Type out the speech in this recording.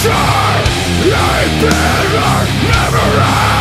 Sure, I've been memory